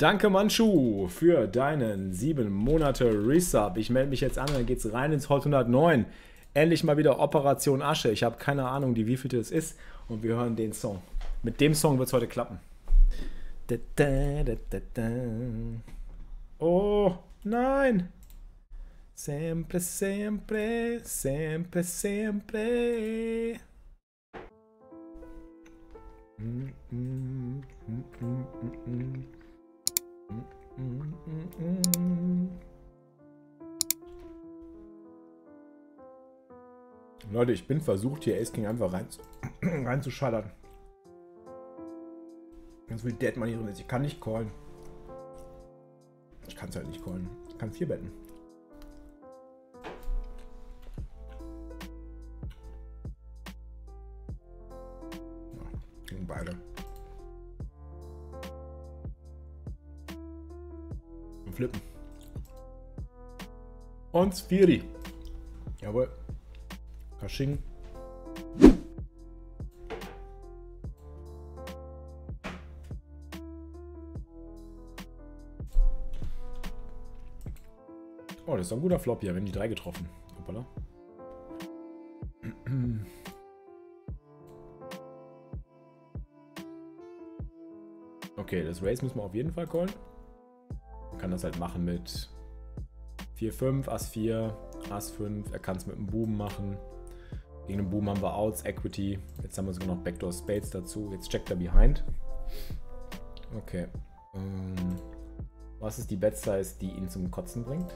Danke, Manchu, für deinen sieben Monate Resub. Ich melde mich jetzt an, dann geht's rein ins Hot 109. Endlich mal wieder Operation Asche. Ich habe keine Ahnung, die wievielte es ist. Und wir hören den Song. Mit dem Song wird es heute klappen. Da, da, da. Oh, nein. Sempre, sempre, sempre, sempre. Leute, ich bin versucht, hier Ace King einfach rein, reinzuschallern. Das will Dead Money drin ist. Ich kann nicht callen. Ich kann es halt nicht callen. Ich kann vier betten. Gegen beide. Und flippen. Und Sphiri. Jawohl. Kasching. Oh, das ist ein guter Flop hier. Wir haben die drei getroffen. Hoppala. Okay, das Race müssen wir auf jeden Fall callen. Man kann das halt machen mit 4, 5, Ass 4, Ass 5. Er kann es mit einem Buben machen. Gegen den Boom haben wir Outs, Equity. Jetzt haben wir sogar noch Backdoor Spades dazu. Jetzt checkt er Behind. Okay. Ähm, was ist die Bet Size, die ihn zum Kotzen bringt?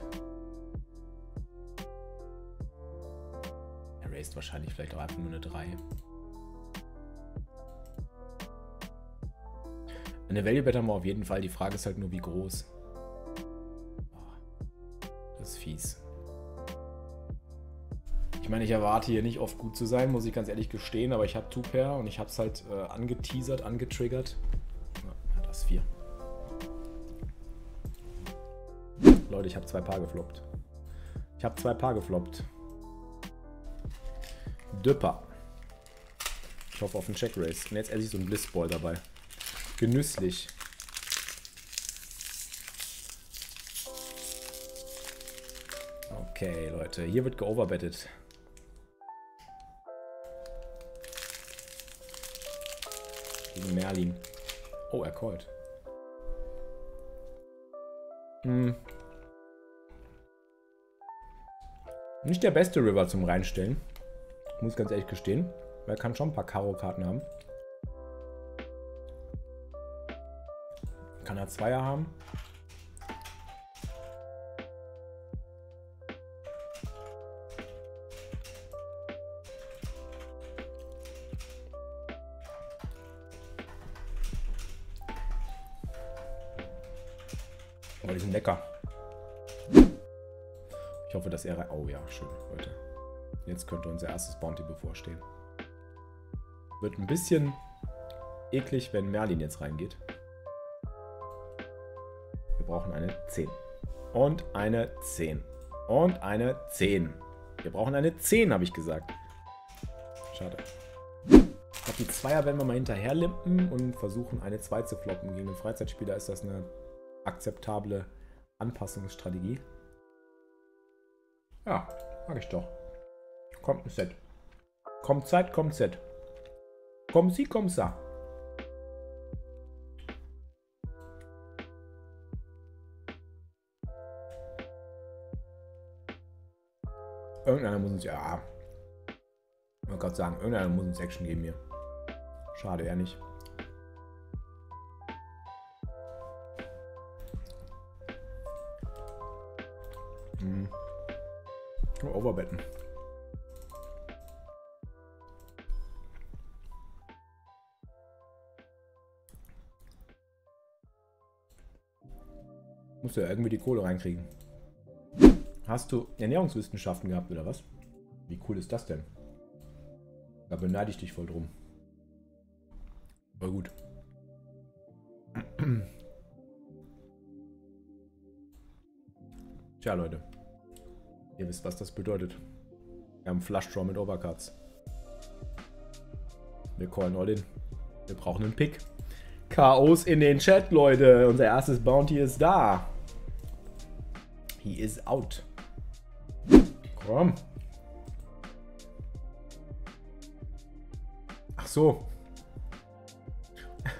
Er raised wahrscheinlich vielleicht auch einfach nur eine 3. Eine Value Bet haben wir auf jeden Fall. Die Frage ist halt nur, wie groß. Oh, das ist fies. Ich meine, ich erwarte hier nicht oft gut zu sein, muss ich ganz ehrlich gestehen, aber ich habe Two-Pair und ich habe es halt äh, angeteasert, angetriggert. Ja, das 4. Leute, ich habe zwei Paar gefloppt. Ich habe zwei Paar gefloppt. Düpper. Ich hoffe auf einen Check Race. Und jetzt esse ich so einen Blissball dabei. Genüsslich. Okay, Leute. Hier wird geoverbettet. Gegen Merlin. Oh, er callt. Hm. Nicht der beste River zum Reinstellen. Muss ganz ehrlich gestehen. Weil er kann schon ein paar Karo-Karten haben. Kann er Zweier haben. Lecker. Ich hoffe, dass er... Oh ja, schön, Leute. Jetzt könnte unser erstes Bounty bevorstehen. Wird ein bisschen eklig, wenn Merlin jetzt reingeht. Wir brauchen eine 10. Und eine 10. Und eine 10. Wir brauchen eine 10, habe ich gesagt. Schade. Ich glaube, die Zweier werden wir mal hinterherlimpen und versuchen, eine 2 zu floppen. Gegen den Freizeitspieler ist das eine akzeptable Anpassungsstrategie. Ja, mag ich doch. Kommt ein Set. Kommt Zeit, kommt Set. Komm sie, komm sa. Irgendeiner muss uns ja. Ich wollte gerade sagen, irgendeiner muss uns Action geben hier. Schade, eher nicht. Hm. Nur overbetten. Musst du ja irgendwie die Kohle reinkriegen. Hast du Ernährungswissenschaften gehabt oder was? Wie cool ist das denn? Da beneide ich dich voll drum. Voll gut. Tja, Leute. Ihr wisst, was das bedeutet. Wir haben Flush Draw mit Overcuts. Wir callen all in. Wir brauchen einen Pick. Chaos in den Chat, Leute. Unser erstes Bounty ist da. He is out. Komm. Ach so.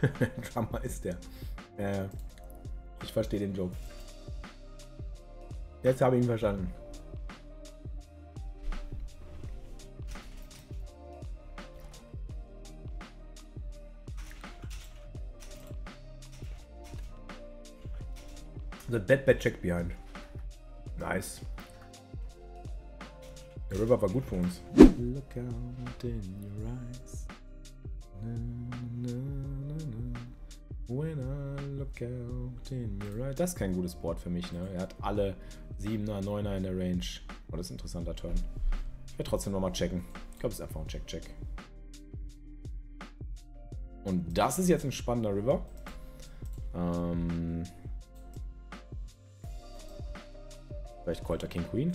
Drummer ist der. Äh, ich verstehe den Joke. Jetzt habe ich ihn verstanden. The dead bad check behind. Nice. Der River war gut für uns. Look out in your eyes. Na, na, na, When I look out in your eyes. Das ist kein gutes Board für mich, ne? Er hat alle 7er, 9er in der Range. Oh, das ist ein interessanter Turn. Ich werde trotzdem nochmal checken. Ich glaube, es ist einfach ein Check-Check. Und das ist jetzt ein spannender River. Ähm, vielleicht Colter King Queen.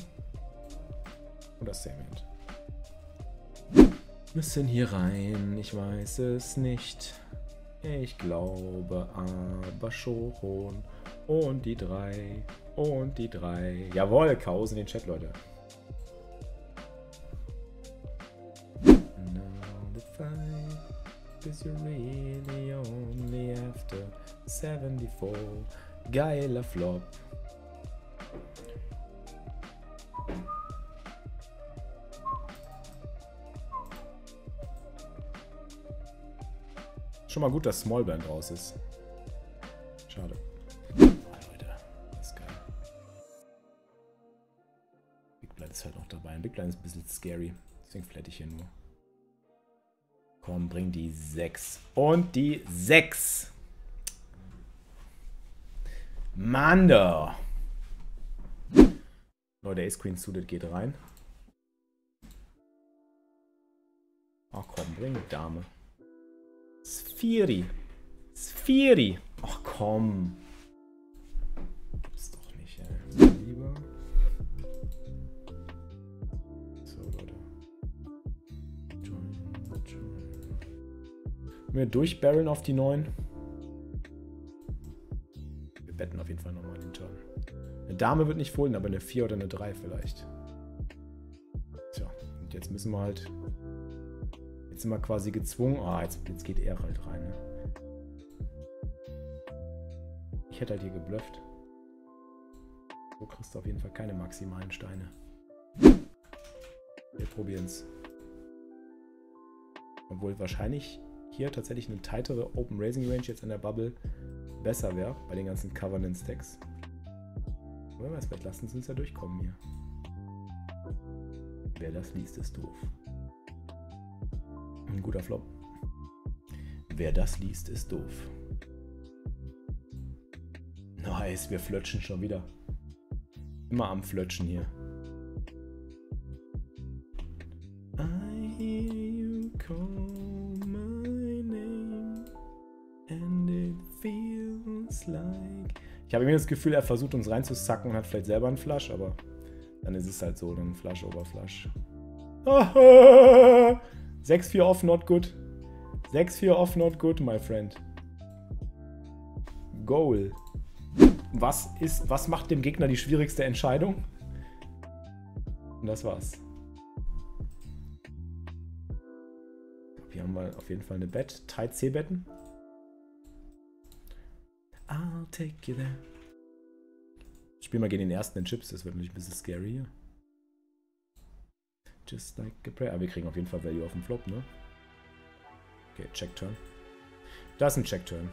Oder Same Hand. Müssen hier rein, ich weiß es nicht. Ich glaube aber schon. Und die drei. Und die drei. Jawohl, Chaos in den Chat, Leute. Now the five is really only after 74. Geiler Flop. Schon mal gut, dass Smallband raus ist. Schade. Oh, Leute, das ist geil. Big Blind ist halt noch dabei. Big Blind ist ein bisschen scary. Deswegen flatte ich hier nur. Komm, bring die 6. Und die 6. Mando. Leute, Ace Queen Suited geht rein. Ach komm, bring die Dame. Sphiri. Sphiri. Ach komm. Gibt's doch nicht, ey. Lieber. So, Leute. Wir durchbarreln auf die 9. Wir betten auf jeden Fall nochmal den Turn. Eine Dame wird nicht folden, aber eine 4 oder eine 3 vielleicht. Tja, und jetzt müssen wir halt Jetzt sind wir quasi gezwungen. Ah, jetzt, jetzt geht er halt rein. Ne? Ich hätte halt hier geblufft. So kriegst du auf jeden Fall keine maximalen Steine. Wir probieren es. Obwohl wahrscheinlich hier tatsächlich eine tightere Open Raising Range jetzt in der Bubble besser wäre bei den ganzen Covenant Stacks. Wer weiß, vielleicht lassen sie uns ja durchkommen hier. Wer das liest, ist doof. Ein guter Flop. Wer das liest, ist doof. Nice, wir flötschen schon wieder. Immer am Flötschen hier. I hear you call my name and it feels like... Ich habe mir das Gefühl, er versucht uns reinzusacken und hat vielleicht selber einen Flush, aber dann ist es halt so, dann Flush over Flush. 6-4 off, not good. 6-4 off, not good, my friend. Goal. Was, ist, was macht dem Gegner die schwierigste Entscheidung? Und das war's. Hier haben wir auf jeden Fall eine Bet. Tight C-Betten. I'll take you there. Ich spiele mal gegen den ersten in Chips, das wird natürlich ein bisschen scary hier. Just like a prayer. Aber wir kriegen auf jeden Fall Value auf dem Flop, ne? Okay, Check-Turn. Das ist ein Check-Turn.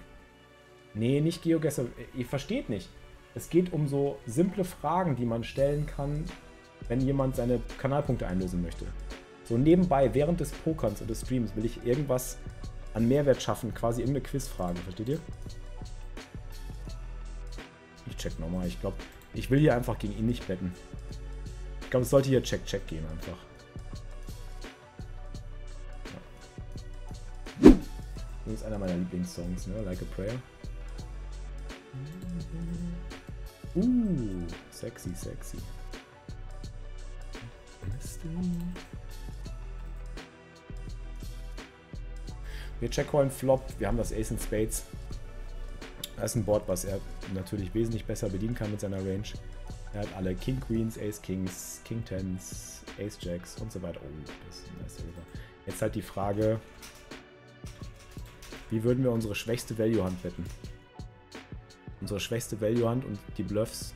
Nee, nicht Geogesser. Ihr versteht nicht. Es geht um so simple Fragen, die man stellen kann, wenn jemand seine Kanalpunkte einlösen möchte. So nebenbei, während des Pokerns oder des Streams, will ich irgendwas an Mehrwert schaffen, quasi irgendeine Quizfrage, versteht ihr? Ich check nochmal. Ich glaube, ich will hier einfach gegen ihn nicht betten. Ich glaube, es sollte hier Check-Check gehen einfach. Einer meiner Lieblingssongs, ne? Like a Prayer. Uh, sexy, sexy. Wir checkholen Flop. Wir haben das Ace in Spades. Das ist ein Board, was er natürlich wesentlich besser bedienen kann mit seiner Range. Er hat alle King Queens, Ace Kings, King Tens, Ace Jacks und so weiter. Oh, das ist ein nice. Jetzt halt die Frage, wie würden wir unsere schwächste Value-Hand wetten? Unsere schwächste Value-Hand und die Bluffs.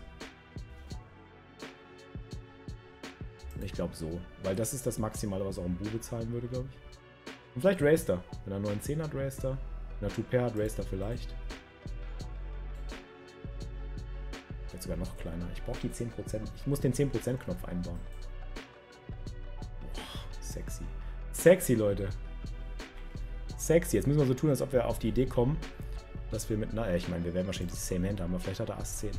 Ich glaube so. Weil das ist das Maximale, was auch ein Bube zahlen würde, glaube ich. Und vielleicht Raster. Wenn er nur einen 10 hat, Raster. Wenn er 2 Pair hat, Raster vielleicht. Vielleicht sogar noch kleiner. Ich brauche die 10%. Ich muss den 10%-Knopf einbauen. Boah, sexy. Sexy, Leute. Sexy. Jetzt müssen wir so tun, als ob wir auf die Idee kommen, dass wir mit... Naja, ich meine, wir werden wahrscheinlich die Same Hand haben, aber vielleicht hat er Ass 10.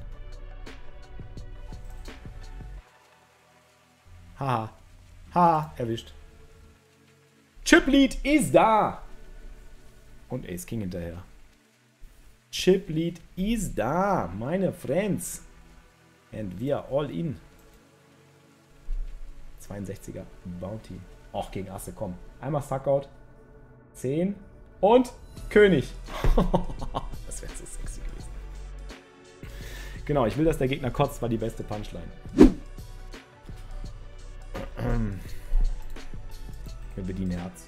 Haha. Ha, erwischt. Chip Lead ist da! Und Ace King hinterher. Chip Lead ist da, meine Friends. And we are all in. 62er Bounty. Och, gegen Asse, komm. Einmal Suckout. 10. Und König. das wäre so sexy gewesen. Genau, ich will, dass der Gegner kotzt, war die beste Punchline. Wir bedienen Herz.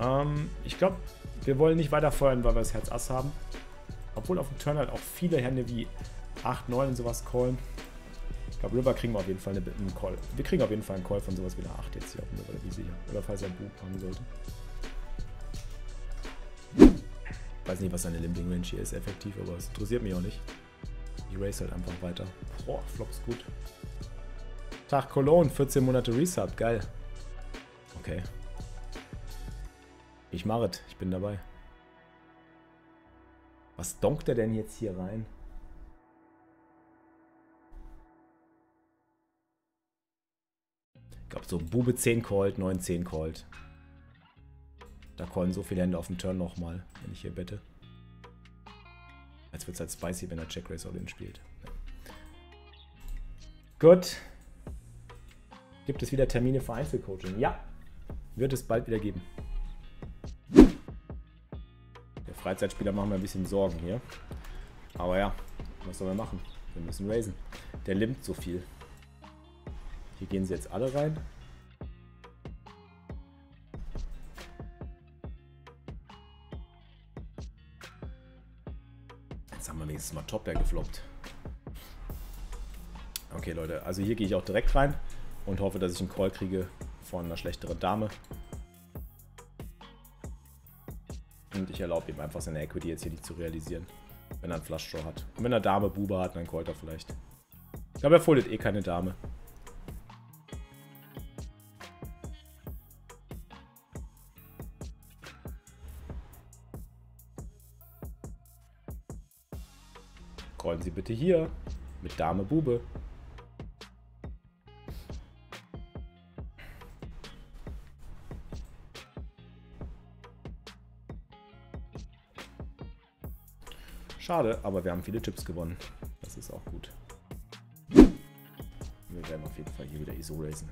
Ähm, ich glaube, wir wollen nicht weiter feuern, weil wir das Herz Ass haben. Obwohl auf dem Turn halt auch viele Hände wie 8, 9 und sowas callen. Glaube, River kriegen wir auf jeden Fall eine, einen Call. Wir kriegen auf jeden Fall einen Call von sowas wie eine 8 jetzt hier auf dem River, wie sicher. Oder falls er ein Bub haben sollte. Weiß nicht, was seine Limping Range hier ist, effektiv, aber es interessiert mich auch nicht. Ich race halt einfach weiter. Boah, Flop ist gut. Tag Cologne, 14 Monate Resub, geil. Okay. Ich mache es, ich bin dabei. Was donkt er denn jetzt hier rein? Glaube, so Bube 10 called, 9 10 called. Da callen so viele Hände auf dem Turn nochmal, wenn ich hier bette. Jetzt wird es halt spicy, wenn er Check Race All-In spielt. Gut. Gibt es wieder Termine für Einzelcoaching? Ja. Wird es bald wieder geben. Der Freizeitspieler machen wir ein bisschen Sorgen hier. Aber ja, was sollen wir machen? Wir müssen raisen. Der limmt so viel. Hier gehen sie jetzt alle rein. Jetzt haben wir wenigstens mal Top gefloppt. Okay, Leute, also hier gehe ich auch direkt rein und hoffe, dass ich einen Call kriege von einer schlechteren Dame. Und ich erlaube ihm einfach seine Equity jetzt hier nicht zu realisieren, wenn er einen Flush Draw hat. Und wenn er Dame Bube hat, dann callt er vielleicht. Ich glaube, er foldet eh keine Dame. Bitte hier mit Dame Bube. Schade, aber wir haben viele Chips gewonnen. Das ist auch gut. Wir werden auf jeden Fall hier wieder ISO racen.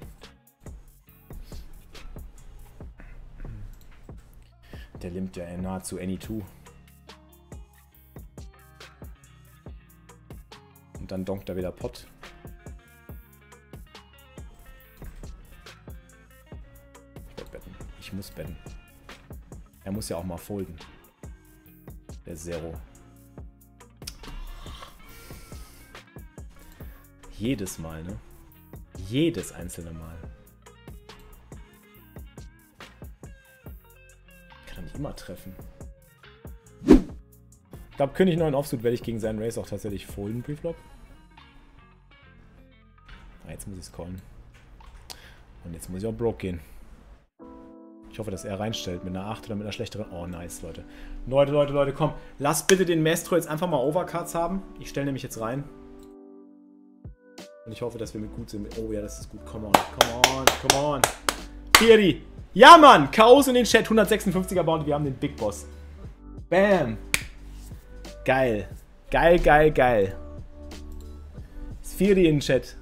Der nimmt ja nahezu Any 2. Dann donkt er wieder Pot. Ich werde betten. Ich muss betten. Er muss ja auch mal folden. Der Zero. Jedes Mal, ne? Jedes einzelne Mal. Kann er nicht immer treffen. Ich glaube, König 9 Offsuit werde ich gegen seinen Race auch tatsächlich folden, Preflop. Jetzt muss ich es callen. Und jetzt muss ich auch Broke gehen. Ich hoffe, dass er reinstellt mit einer 8 oder mit einer schlechteren. Oh, nice, Leute. Leute, Leute, Leute, komm. Lasst bitte den Maestro jetzt einfach mal Overcards haben. Ich stelle nämlich jetzt rein. Und ich hoffe, dass wir mit gut sind. Oh ja, das ist gut. Come on, come on, come on. Kiri. Ja, Mann. Chaos in den Chat. 156er Bounty. Wir haben den Big Boss. Bam. Geil. Geil, geil, geil. Sphiri in den Chat.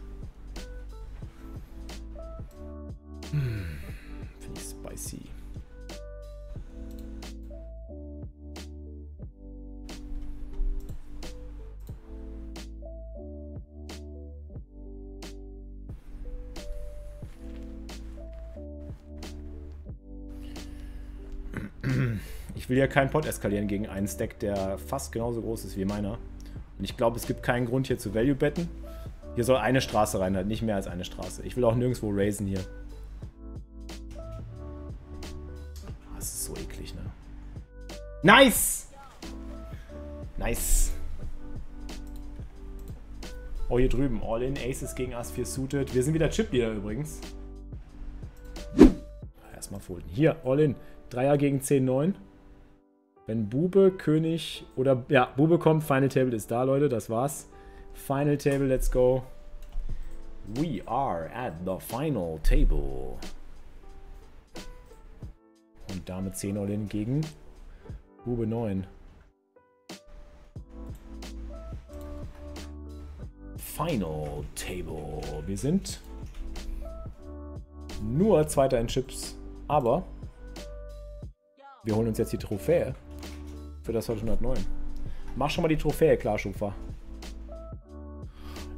Ja keinen Pot eskalieren gegen einen Stack, der fast genauso groß ist wie meiner. Und ich glaube, es gibt keinen Grund hier zu Value betten. Hier soll eine Straße rein, halt nicht mehr als eine Straße. Ich will auch nirgendwo raisen hier. Das ist so eklig, ne? Nice! Nice. Oh, hier drüben. All-in, Aces gegen Ass 4 suited. Wir sind wieder Chip-Leader übrigens. Erstmal folden. Hier, All-in. Dreier gegen 10-9. Wenn Bube, König oder... Ja, Bube kommt. Final Table ist da, Leute. Das war's. Final Table, let's go. We are at the final table. Und damit 10 All-in gegen Bube 9. Final Table. Wir sind nur Zweiter in Chips, aber wir holen uns jetzt die Trophäe für das 109. Mach schon mal die Trophäe klar, Schufa.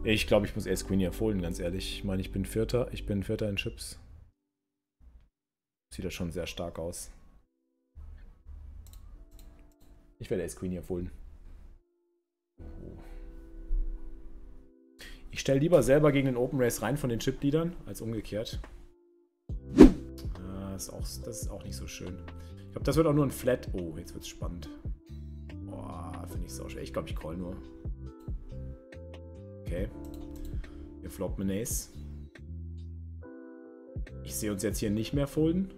Ich glaube, ich muss erst Queen hier folgen, ganz ehrlich. Ich meine, ich bin Vierter. Ich bin Vierter in Chips. Sieht das schon sehr stark aus. Ich werde Ace Queen hier folgen. Ich stelle lieber selber gegen den Open Race rein von den Chip-Leadern, als umgekehrt. Ah, das, ist auch, das ist auch nicht so schön. Ich glaube, das wird auch nur ein Flat. Oh, jetzt wird es spannend. Finde ich so schwer. Ich glaube, ich call nur. Okay. Wir floppen einen Ace. Ich sehe uns jetzt hier nicht mehr folden.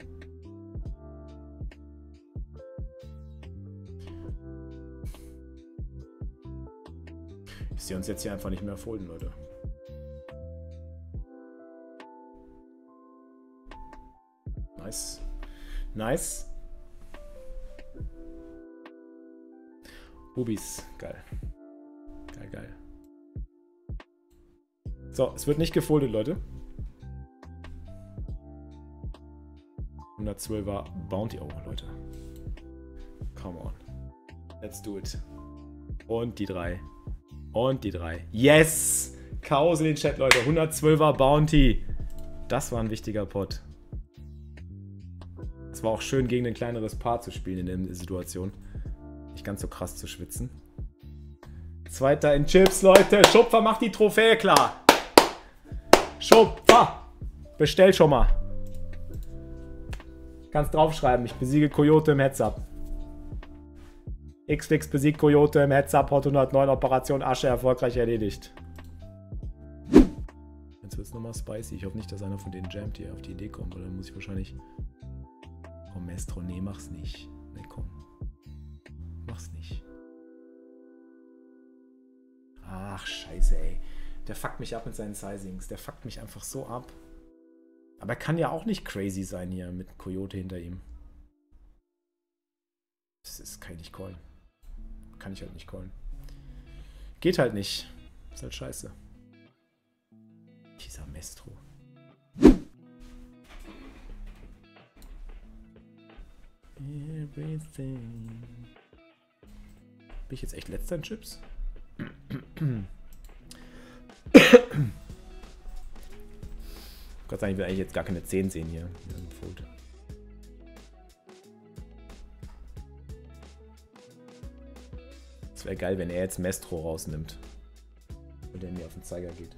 Ich sehe uns jetzt hier einfach nicht mehr folden, Leute. Nice. Nice. Bubis. Geil. Geil, geil. So, es wird nicht gefoldet, Leute. 112er Bounty. Oh, Leute. Come on. Let's do it. Und die drei. Und die drei. Yes! Chaos in den Chat, Leute. 112er Bounty. Das war ein wichtiger Pot. Es war auch schön, gegen ein kleineres Paar zu spielen in der Situation. Nicht ganz so krass zu schwitzen. Zweiter in Chips, Leute. Schupfer macht die Trophäe klar. Schupfer. Bestell schon mal. Kannst draufschreiben. Ich besiege Coyote im Heads-Up. X-Fix besiegt Coyote im Heads-Up, Hot 109, Operation Asche erfolgreich erledigt. Jetzt wird es nochmal spicy. Ich hoffe nicht, dass einer von denen jammt hier auf die Idee kommt. Oder dann muss ich wahrscheinlich... Komm, Mestro, nee, mach's nicht. Mach's nicht. Ach, scheiße, ey. Der fuckt mich ab mit seinen Sizings. Der fuckt mich einfach so ab. Aber er kann ja auch nicht crazy sein hier mit Coyote hinter ihm. Das ist, kann ich nicht callen. Kann ich halt nicht callen. Geht halt nicht. Ist halt scheiße. Dieser Mestro. Everything. Bin ich jetzt echt letzter in Chips? Gott sei Dank, ich will eigentlich jetzt gar keine 10 sehen hier. Es wäre geil, wenn er jetzt Mestro rausnimmt. Und er mir auf den Zeiger geht.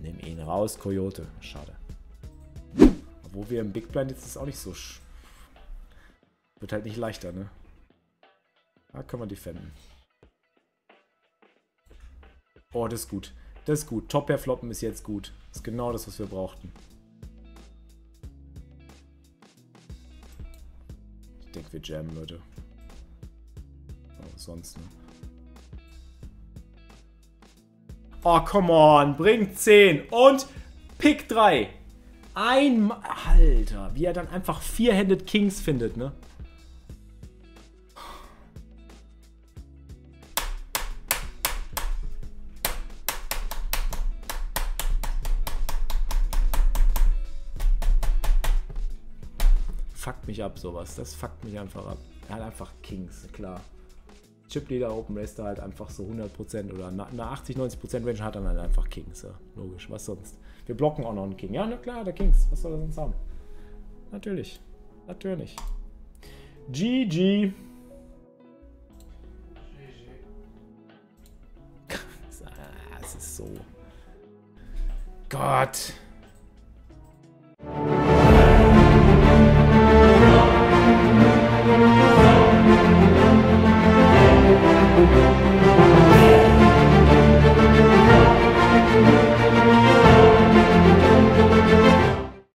Nimm ihn raus, Coyote. Schade. Obwohl wir im Big Blind jetzt ist auch nicht so... Wird halt nicht leichter, ne? Können wir defenden. Oh, das ist gut. Das ist gut. Top Pair Floppen ist jetzt gut. Das ist genau das, was wir brauchten. Ich denke, wir jammen, Leute sonst. Ne? Oh, come on. Bringt 10 und Pick 3. Ein... Alter, wie er dann einfach vier-handed Kings findet, ne? Ab, sowas. Das fuckt mich einfach ab. Er hat einfach Kings, klar. Chip-Leader Open Racer halt einfach so 100% oder eine 80-90% Range hat dann halt einfach Kings. Ja. Logisch, was sonst? Wir blocken auch noch einen King. Ja, na klar, der Kings. Was soll er sonst haben? Natürlich. Natürlich. GG. Es ist so. Gott.